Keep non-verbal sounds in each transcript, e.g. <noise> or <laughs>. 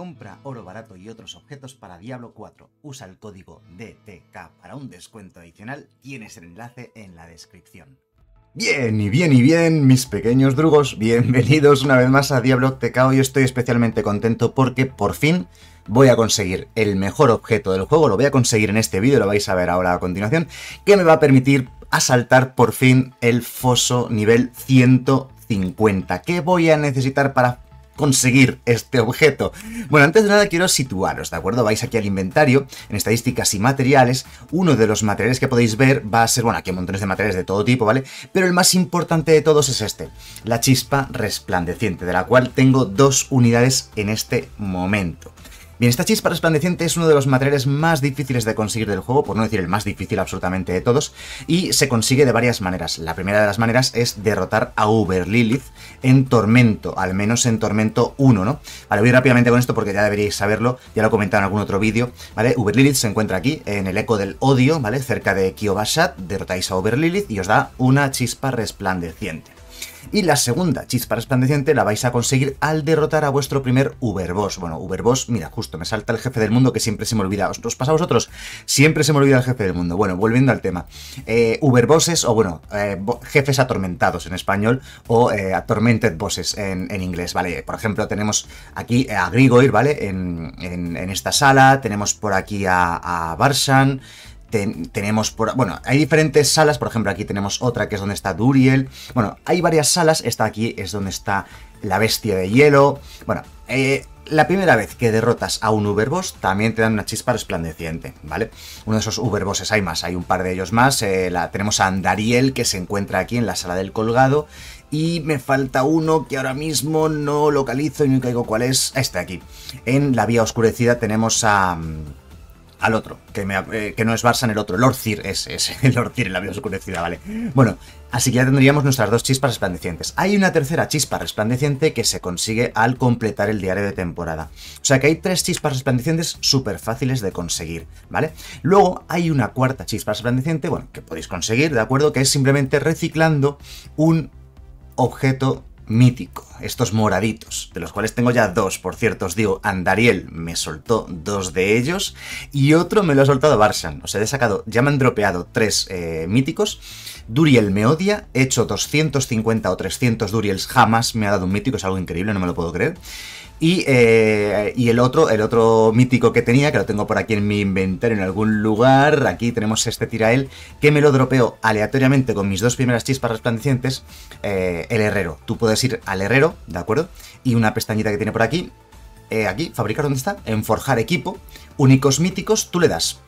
Compra oro barato y otros objetos para Diablo 4. Usa el código DTK para un descuento adicional. Tienes el enlace en la descripción. Bien, y bien, y bien, mis pequeños drugos, bienvenidos una vez más a Diablo TK. Hoy estoy especialmente contento porque por fin voy a conseguir el mejor objeto del juego, lo voy a conseguir en este vídeo, lo vais a ver ahora a continuación, que me va a permitir asaltar por fin el foso nivel 150. ¿Qué voy a necesitar para conseguir este objeto? Bueno, antes de nada quiero situaros, ¿de acuerdo? Vais aquí al inventario, en estadísticas y materiales, uno de los materiales que podéis ver va a ser, bueno, aquí hay montones de materiales de todo tipo, ¿vale? Pero el más importante de todos es este, la chispa resplandeciente, de la cual tengo dos unidades en este momento. Bien, esta chispa resplandeciente es uno de los materiales más difíciles de conseguir del juego, por no decir el más difícil absolutamente de todos, y se consigue de varias maneras. La primera de las maneras es derrotar a Uber Lilith en Tormento, al menos en Tormento 1, ¿no? Vale, voy rápidamente con esto porque ya deberíais saberlo, ya lo he comentado en algún otro vídeo, ¿vale? Uber Lilith se encuentra aquí, en el Eco del Odio, ¿vale? Cerca de Kiobashat, derrotáis a Uber Lilith y os da una chispa resplandeciente. Y la segunda chispa resplandeciente la vais a conseguir al derrotar a vuestro primer Uberboss. Bueno, Uberboss, mira, justo me salta el jefe del mundo que siempre se me olvida. ¿Os, pasa a vosotros? Siempre se me olvida el jefe del mundo. Bueno, volviendo al tema. Eh, Uberbosses, o bueno, eh, jefes atormentados en español, o eh, Atormented Bosses en, inglés, ¿vale? Por ejemplo, tenemos aquí a Grigoir, ¿vale? En, esta sala, tenemos por aquí a, a Barshan tenemos por... Bueno, hay diferentes salas, por ejemplo, aquí tenemos otra que es donde está Duriel. Bueno, hay varias salas, esta aquí es donde está la bestia de hielo. Bueno, eh, la primera vez que derrotas a un Uberboss también te dan una chispa resplandeciente, ¿vale? Uno de esos Uberbosses hay más, hay un par de ellos más. Eh, la, tenemos a Andariel que se encuentra aquí en la sala del colgado. Y me falta uno que ahora mismo no localizo y no caigo cuál es. Este aquí. En la vía oscurecida tenemos a al otro, que, eh, que no es Barsan el otro, Lord Cir es, es <laughs> el Lord Cir en la vida oscurecida, ¿vale? Bueno, así que ya tendríamos nuestras dos chispas resplandecientes. Hay una tercera chispa resplandeciente que se consigue al completar el diario de temporada. O sea que hay tres chispas resplandecientes súper fáciles de conseguir, ¿vale? Luego hay una cuarta chispa resplandeciente, bueno, que podéis conseguir, ¿de acuerdo? Que es simplemente reciclando un objeto mítico, estos moraditos, de los cuales tengo ya dos, por cierto, os digo, Andariel me soltó dos de ellos y otro me lo ha soltado Barshan, o sea, he sacado, ya me han dropeado tres eh, míticos, Duriel me odia, he hecho 250 o 300 Duriels, jamás me ha dado un mítico, es algo increíble, no me lo puedo creer, eh, y, el otro, el otro mítico que tenía, que lo tengo por aquí en mi inventario en algún lugar, aquí tenemos este tirael, que me lo dropeo aleatoriamente con mis dos primeras chispas resplandecientes, eh, el herrero. Tú puedes ir al herrero, ¿de acuerdo? Y una pestañita que tiene por aquí, eh, aquí, fabricar, ¿dónde está? En forjar equipo, únicos míticos, tú le das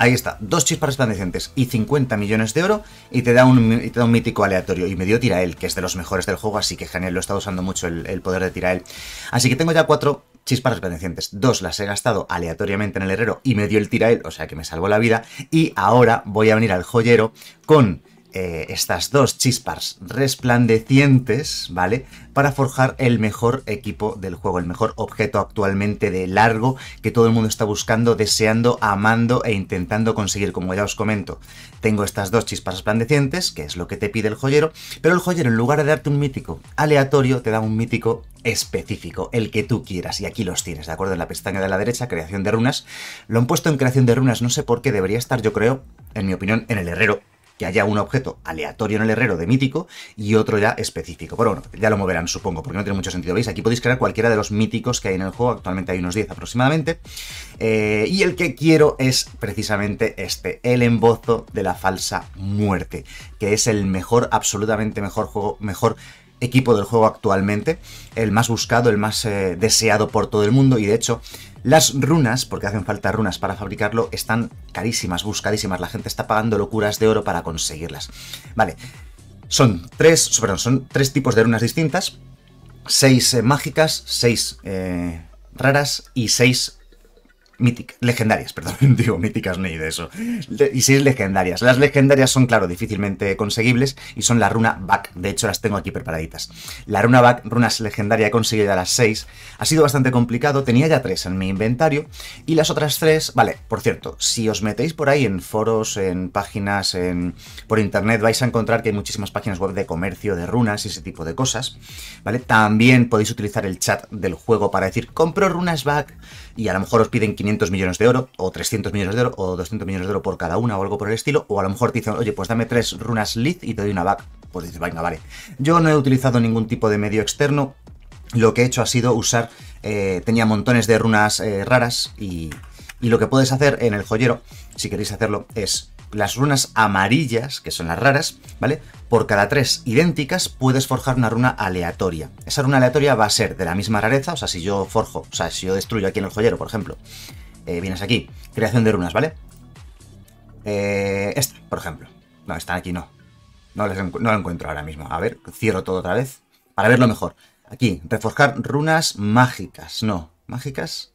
Ahí está, dos chispas resplandecientes y 50 millones de oro y te da un, mítico aleatorio. Y me dio Tirael, que es de los mejores del juego, así que genial, lo he estado usando mucho el, poder de Tirael. Así que tengo ya cuatro chispas resplandecientes. Dos las he gastado aleatoriamente en el herrero y me dio el Tirael, o sea que me salvó la vida. Y ahora voy a venir al joyero con eh, estas dos chispas resplandecientes, ¿vale? Para forjar el mejor equipo del juego, el mejor objeto actualmente de largo que todo el mundo está buscando, deseando, amando e intentando conseguir, como ya os comento. Tengo estas dos chispas resplandecientes, que es lo que te pide el joyero, pero el joyero en lugar de darte un mítico aleatorio, te da un mítico específico, el que tú quieras, y aquí los tienes, ¿de acuerdo? En la pestaña de la derecha, creación de runas. Lo han puesto en creación de runas, no sé por qué, debería estar, yo creo, en mi opinión, en el herrero, que haya un objeto aleatorio en el herrero de mítico y otro ya específico. Pero bueno, ya lo moverán, supongo, porque no tiene mucho sentido. ¿Veis? Aquí podéis crear cualquiera de los míticos que hay en el juego. Actualmente hay unos 10 aproximadamente. Eh, y el que quiero es precisamente este, el embozo de la falsa muerte, que es el mejor, absolutamente mejor juego, mejor equipo del juego actualmente, el más buscado, el más eh, deseado por todo el mundo y de hecho las runas, porque hacen falta runas para fabricarlo, están carísimas, buscadísimas. La gente está pagando locuras de oro para conseguirlas. Vale, son tres, perdón, son tres tipos de runas distintas. Seis eh, mágicas, seis eh, raras y seis legendarias, <laughs> perdón, digo míticas ni de eso. y 6 legendarias. Las legendarias son, claro, difícilmente conseguibles y son la runa back. De hecho, las tengo aquí preparaditas. La runa back, runas legendaria, he conseguido ya las 6. Ha sido bastante complicado, tenía ya 3 en mi inventario y las otras 3, vale, por cierto, si os metéis por ahí en foros, en páginas, en, por internet, vais a encontrar que hay muchísimas páginas web de comercio, de runas y ese tipo de cosas, ¿vale? También podéis utilizar el chat del juego para decir, compro runas back y a lo mejor os piden 500 millones de oro, o 300 millones de oro, o 200 millones de oro por cada una, o algo por el estilo, o a lo mejor te dicen, oye, pues dame tres runas lead y te doy una back. Pues dices, venga, vale. Yo no he utilizado ningún tipo de medio externo, lo que he hecho ha sido usar, eh, tenía montones de runas eh, raras y, y lo que puedes hacer en el joyero, si queréis hacerlo, es las runas amarillas, que son las raras, ¿vale? Por cada tres idénticas puedes forjar una runa aleatoria. Esa runa aleatoria va a ser de la misma rareza, o sea, si yo forjo, o sea, si yo destruyo aquí en el joyero, por ejemplo, eh, vienes aquí, creación de runas, ¿vale? Eh, esta, por ejemplo. No, están aquí no. No, les no lo encuentro ahora mismo. A ver, cierro todo otra vez. Para verlo mejor. Aquí, reforjar runas mágicas. No, mágicas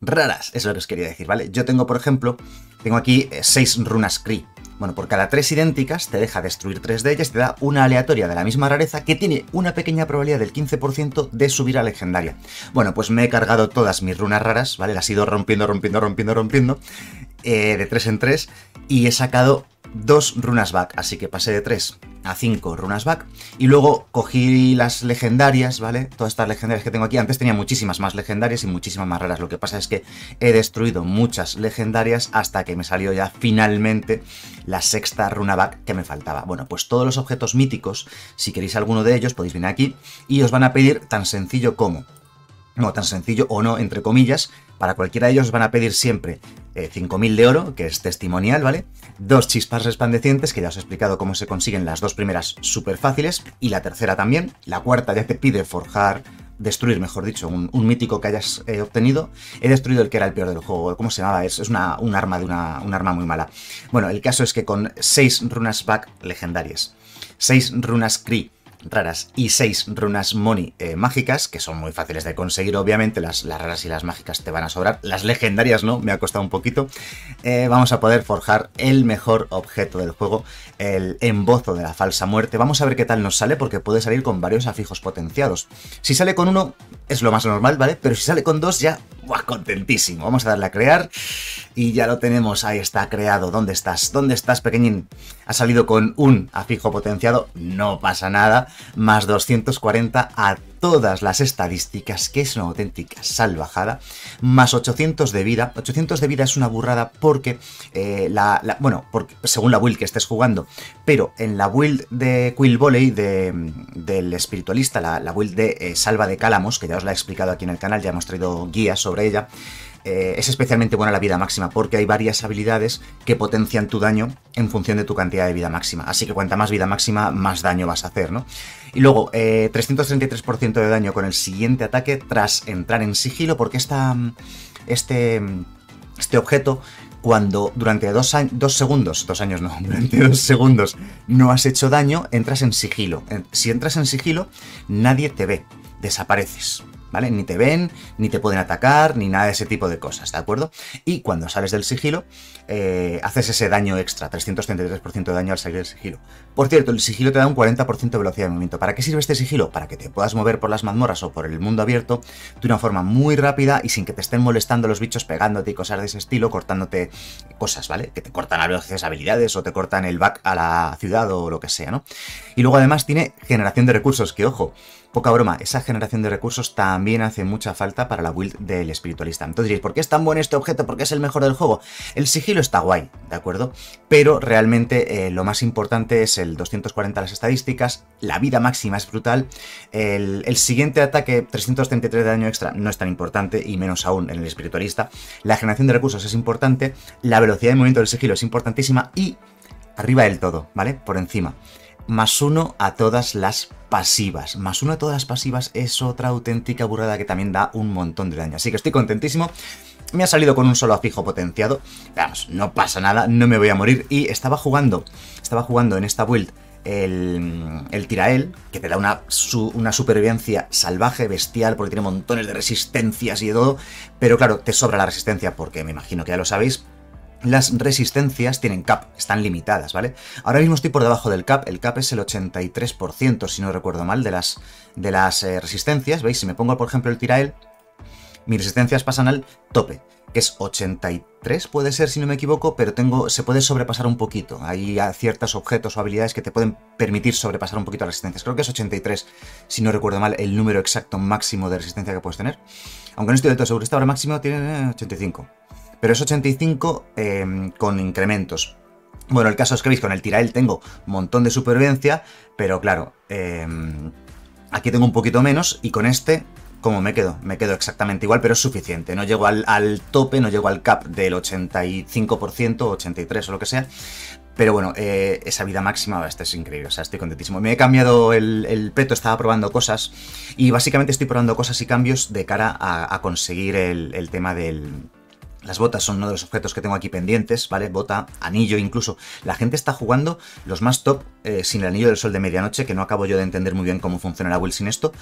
raras, es lo que os quería decir, ¿vale? Yo tengo, por ejemplo, tengo aquí 6 eh, runas Kree. Bueno, por cada 3 idénticas te deja destruir 3 de ellas, te da una aleatoria de la misma rareza que tiene una pequeña probabilidad del 15% de subir a legendaria. Bueno, pues me he cargado todas mis runas raras, ¿vale? Las he ido rompiendo, rompiendo, rompiendo, rompiendo, eh, de 3 en 3, y he sacado dos runas back, así que pasé de 3 a 5 runas back, y luego cogí las legendarias, ¿vale? Todas estas legendarias que tengo aquí, antes tenía muchísimas más legendarias y muchísimas más raras, lo que pasa es que he destruido muchas legendarias hasta que me salió ya finalmente la sexta runa back que me faltaba. Bueno, pues todos los objetos míticos, si queréis alguno de ellos, podéis venir aquí y os van a pedir tan sencillo como no tan sencillo o no, entre comillas, para cualquiera de ellos van a pedir siempre 5.000 eh, de oro, que es testimonial, ¿vale? Dos chispas resplandecientes, que ya os he explicado cómo se consiguen las dos primeras súper fáciles, y la tercera también. La cuarta ya te pide forjar, destruir, mejor dicho, un, mítico que hayas eh, obtenido. He destruido el que era el peor del juego, ¿cómo se llamaba? Es, una, un arma de una un arma muy mala. Bueno, el caso es que con 6 runas back legendarias, 6 runas Kree, raras y 6 runas Money eh, mágicas, que son muy fáciles de conseguir, obviamente, las, las, raras y las mágicas te van a sobrar, las legendarias no, me ha costado un poquito, eh, vamos a poder forjar el mejor objeto del juego, el embozo de la falsa muerte, vamos a ver qué tal nos sale, porque puede salir con varios afijos potenciados, si sale con uno es lo más normal, ¿vale? Pero si sale con dos ya, ¡buah! contentísimo, vamos a darle a crear y ya lo tenemos, ahí está creado. ¿Dónde estás? ¿Dónde estás, pequeñín? Ha salido con un afijo potenciado, no pasa nada, más 240 a todas las estadísticas, que es una auténtica salvajada, más 800 de vida. 800 de vida es una burrada porque, eh, la, bueno, porque, según la build que estés jugando, pero en la build de Quill Volley del espiritualista, la, build de eh, Salva de Cálamos, que ya os la he explicado aquí en el canal, ya hemos traído guías sobre ella, eh, es especialmente buena la vida máxima porque hay varias habilidades que potencian tu daño en función de tu cantidad de vida máxima. Así que cuanta más vida máxima, más daño vas a hacer, ¿no? Y luego, 333% eh, de daño con el siguiente ataque tras entrar en sigilo porque esta, este, este objeto cuando durante dos, dos, segundos, dos años no, <laughs> durante dos segundos no has hecho daño, entras en sigilo. Si entras en sigilo, nadie te ve, desapareces. ¿Vale? Ni te ven, ni te pueden atacar, ni nada de ese tipo de cosas, ¿de acuerdo? Y cuando sales del sigilo, eh, haces ese daño extra, 333% de daño al salir del sigilo. Por cierto, el sigilo te da un 40% de velocidad de movimiento. ¿Para qué sirve este sigilo? Para que te puedas mover por las mazmorras o por el mundo abierto de una forma muy rápida y sin que te estén molestando los bichos pegándote y cosas de ese estilo, cortándote cosas, ¿vale? Que te cortan a veces habilidades o te cortan el back a la ciudad o lo que sea, ¿no? Y luego además tiene generación de recursos, que ojo, Poca broma, esa generación de recursos también hace mucha falta para la build del espiritualista. Entonces diréis, ¿por qué es tan bueno este objeto? ¿Por qué es el mejor del juego? El sigilo está guay, ¿de acuerdo? Pero realmente eh, lo más importante es el 240 las estadísticas, la vida máxima es brutal, el, el siguiente ataque 333 de daño extra no es tan importante y menos aún en el espiritualista, la generación de recursos es importante, la velocidad de movimiento del sigilo es importantísima y arriba del todo, ¿vale? Por encima más uno a todas las pasivas. Más uno a todas las pasivas es otra auténtica burrada que también da un montón de daño. Así que estoy contentísimo. Me ha salido con un solo afijo potenciado. Vamos, no pasa nada, no me voy a morir. Y estaba jugando, estaba jugando en esta build el, el tirael, que te da una, una supervivencia salvaje, bestial, porque tiene montones de resistencias y de todo, pero claro, te sobra la resistencia, porque me imagino que ya lo sabéis, las resistencias tienen cap, están limitadas, ¿vale? Ahora mismo estoy por debajo del cap, el cap es el 83%, si no recuerdo mal, de las, de las eh, resistencias, ¿veis? Si me pongo, por ejemplo, el tirael, mis resistencias pasan al tope, que es 83, puede ser, si no me equivoco, pero tengo, se puede sobrepasar un poquito. Hay ciertos objetos o habilidades que te pueden permitir sobrepasar un poquito las resistencias. Creo que es 83, si no recuerdo mal, el número exacto máximo de resistencia que puedes tener. Aunque no estoy del todo seguro, esta ahora máximo tiene 85 pero es 85 em, con incrementos. Bueno, el caso es que veis, con el tirael tengo un montón de supervivencia, pero claro, em, aquí tengo un poquito menos y con este, ¿cómo me quedo? Me quedo exactamente igual, pero es suficiente. No llego al, tope, no llego al cap del 85%, 83 o lo que sea. Pero bueno, eh, esa vida máxima, este es increíble, o sea, estoy contentísimo. Me he cambiado el, peto, estaba probando cosas y básicamente estoy probando cosas y cambios de cara a, conseguir el tema del, las botas son uno de los objetos que tengo aquí pendientes, ¿vale? Bota, anillo incluso. La gente está jugando los más top eh, sin el anillo del sol de medianoche, que no acabo yo de entender muy bien cómo funciona la Will sin esto.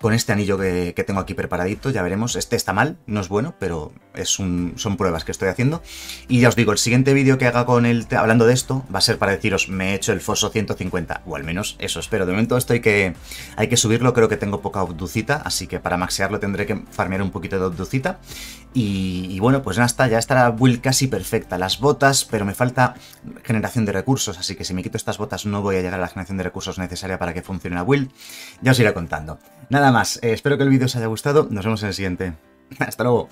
Con este anillo que, tengo aquí preparadito, ya veremos. Este está mal, no es bueno, pero es un, son pruebas que estoy haciendo. Y ya os digo, el siguiente vídeo que haga con el hablando de esto va a ser para deciros, me he hecho el foso 150, o al menos eso espero. De momento esto hay que, hay que subirlo, creo que tengo poca obducita, así que para maxearlo tendré que farmear un poquito de obducita. Y, bueno, pues ya está, ya está la build casi perfecta. Las botas, pero me falta generación de recursos, así que si me quito estas botas no voy a llegar a la generación de recursos necesaria para que funcione la build. Ya os iré contando. Nada más, eh, espero que el vídeo os haya gustado, nos vemos en el siguiente. <laughs> Hasta luego.